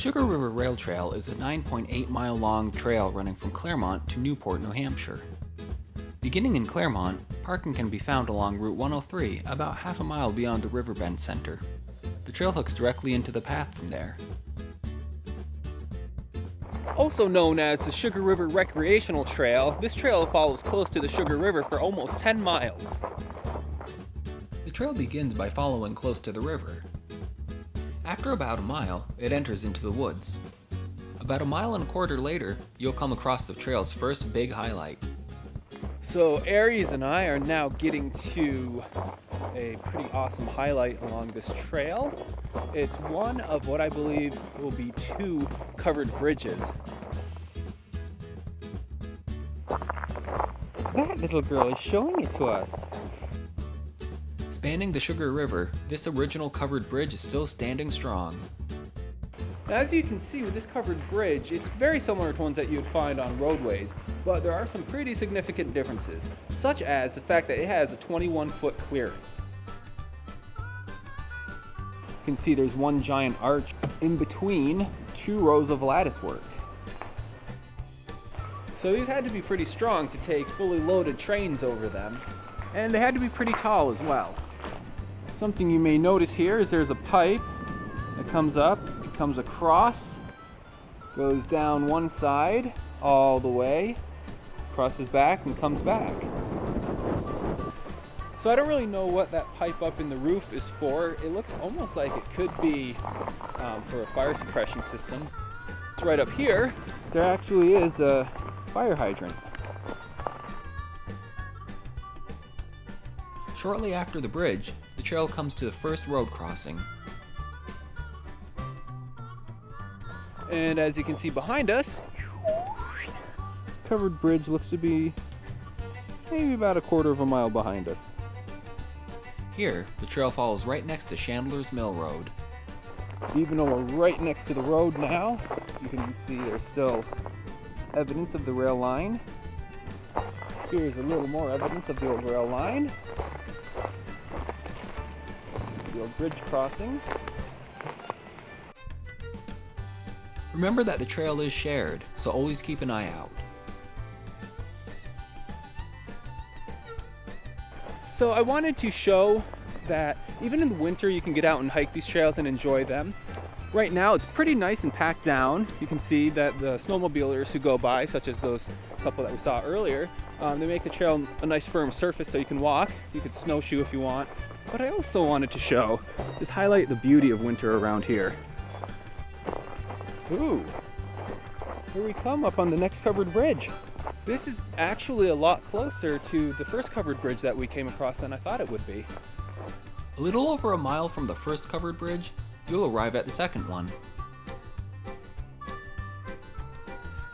Sugar River Rail Trail is a 9.8 mile long trail running from Claremont to Newport, New Hampshire. Beginning in Claremont, parking can be found along Route 103, about half a mile beyond the Riverbend Center. The trail hooks directly into the path from there. Also known as the Sugar River Recreational Trail, this trail follows close to the Sugar River for almost 10 miles. The trail begins by following close to the river. After about a mile, it enters into the woods. About a mile and a quarter later, you'll come across the trail's first big highlight. So Aries and I are now getting to a pretty awesome highlight along this trail. It's one of what I believe will be two covered bridges. That little girl is showing it to us. Spanning the Sugar River, this original covered bridge is still standing strong. As you can see with this covered bridge, it's very similar to ones that you'd find on roadways, but there are some pretty significant differences, such as the fact that it has a 21 foot clearance. You can see there's one giant arch in between two rows of lattice work. So these had to be pretty strong to take fully loaded trains over them, and they had to be pretty tall as well. Something you may notice here is there's a pipe that comes up, comes across, goes down one side all the way, crosses back and comes back. So I don't really know what that pipe up in the roof is for. It looks almost like it could be um, for a fire suppression system. It's right up here. There actually is a fire hydrant. Shortly after the bridge, trail comes to the first road crossing. And as you can see behind us, covered bridge looks to be maybe about a quarter of a mile behind us. Here, the trail follows right next to Chandler's Mill Road. Even though we're right next to the road now, you can see there's still evidence of the rail line. Here's a little more evidence of the old rail line. Old bridge crossing. Remember that the trail is shared, so always keep an eye out. So I wanted to show that even in the winter you can get out and hike these trails and enjoy them. Right now it's pretty nice and packed down. You can see that the snowmobilers who go by, such as those couple that we saw earlier, um, they make the trail a nice firm surface so you can walk. You could snowshoe if you want. But I also wanted to show, just highlight the beauty of winter around here. Ooh, here we come up on the next covered bridge. This is actually a lot closer to the first covered bridge that we came across than I thought it would be. A little over a mile from the first covered bridge, you'll arrive at the second one.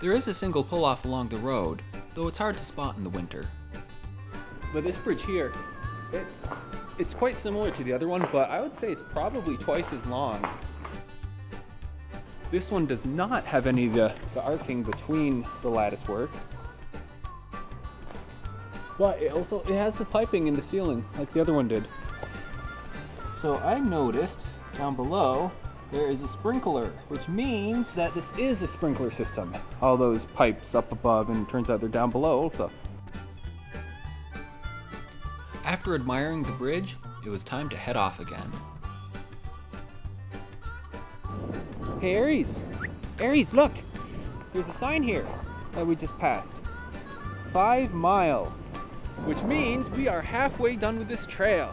There is a single pull-off along the road, though it's hard to spot in the winter. But this bridge here, it's, it's quite similar to the other one, but I would say it's probably twice as long. This one does not have any of the, the arcing between the lattice work. But it also it has the piping in the ceiling like the other one did. So I noticed down below there is a sprinkler, which means that this is a sprinkler system. All those pipes up above and it turns out they're down below also. After admiring the bridge, it was time to head off again. Hey Aries! Aries, look! There's a sign here that we just passed. Five mile. Which means we are halfway done with this trail.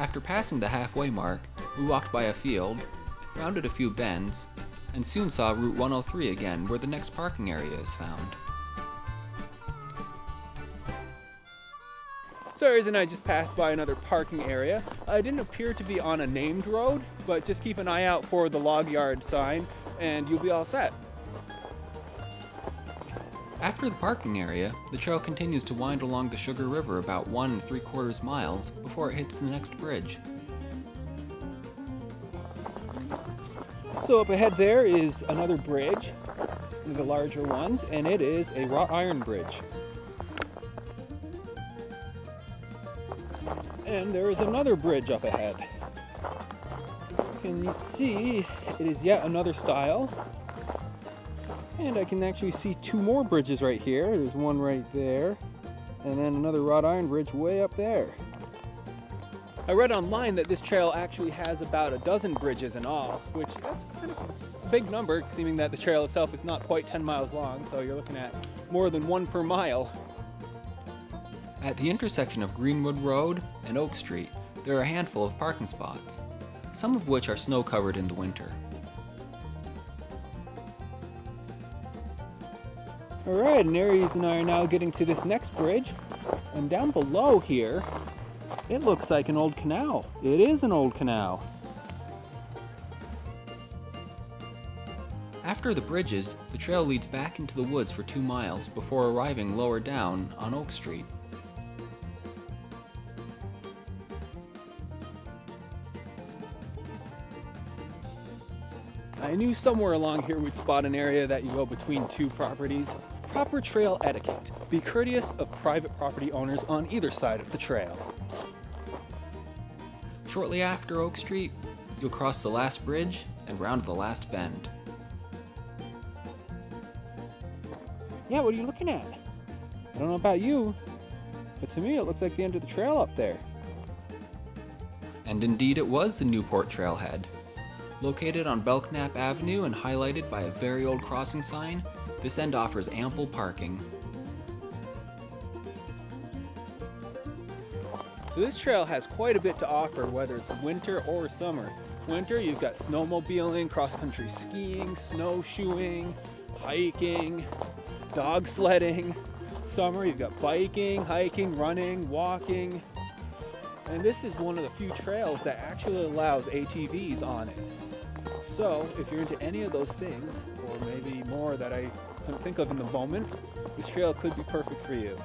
After passing the halfway mark, we walked by a field, rounded a few bends, and soon saw Route 103 again where the next parking area is found. So Aries and I just passed by another parking area. Uh, it didn't appear to be on a named road, but just keep an eye out for the log yard sign and you'll be all set. After the parking area, the trail continues to wind along the Sugar River about one and three quarters miles before it hits the next bridge. So up ahead there is another bridge, one of the larger ones, and it is a wrought iron bridge. And there is another bridge up ahead. can you see it is yet another style. And I can actually see two more bridges right here. There's one right there, and then another wrought iron bridge way up there. I read online that this trail actually has about a dozen bridges in all, which that's kind of a big number, seeming that the trail itself is not quite 10 miles long, so you're looking at more than one per mile. At the intersection of Greenwood Road and Oak Street, there are a handful of parking spots, some of which are snow covered in the winter. Alright, and Aries and I are now getting to this next bridge, and down below here, it looks like an old canal. It is an old canal. After the bridges, the trail leads back into the woods for two miles before arriving lower down on Oak Street. I knew somewhere along here we'd spot an area that you go between two properties. Proper trail etiquette. Be courteous of private property owners on either side of the trail. Shortly after Oak Street, you'll cross the last bridge and round the last bend. Yeah, what are you looking at? I don't know about you, but to me it looks like the end of the trail up there. And indeed, it was the Newport Trailhead. Located on Belknap Avenue and highlighted by a very old crossing sign, this end offers ample parking. So this trail has quite a bit to offer, whether it's winter or summer. Winter, you've got snowmobiling, cross-country skiing, snowshoeing, hiking, dog sledding. Summer, you've got biking, hiking, running, walking. And this is one of the few trails that actually allows ATVs on it. So if you're into any of those things, or maybe more that I couldn't think of in the moment, this trail could be perfect for you.